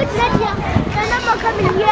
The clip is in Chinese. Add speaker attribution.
Speaker 1: 不停停，在那么可明月。